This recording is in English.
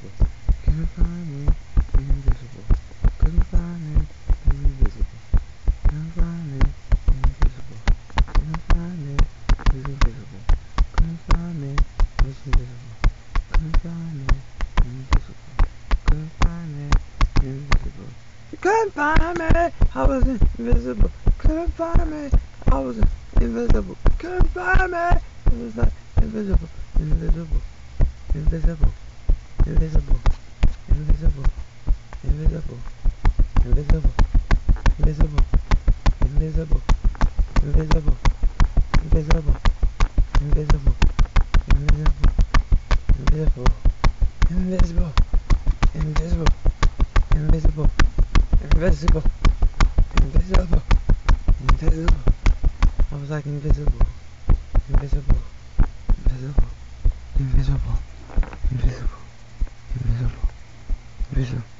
invisible. Couldn't find me, invisible. Couldn't find me, invisible. Couldn't find me, invisible. Couldn't find me, was invisible. Couldn't find me, was invisible. Couldn't find me, invisible. Couldn't find me, invisible. Couldn't find me, I was invisible. Couldn't find me, I was invisible. Couldn't find me, it was like invisible, invisible, invisible, invisible, invisible, invisible, invisible, invisible, invisible, invisible, invisible, invisible, invisible, invisible, invisible, invisible, invisible, invisible, invisible, invisible. I was like invisible, invisible, invisible, invisible, invisible, Bisous.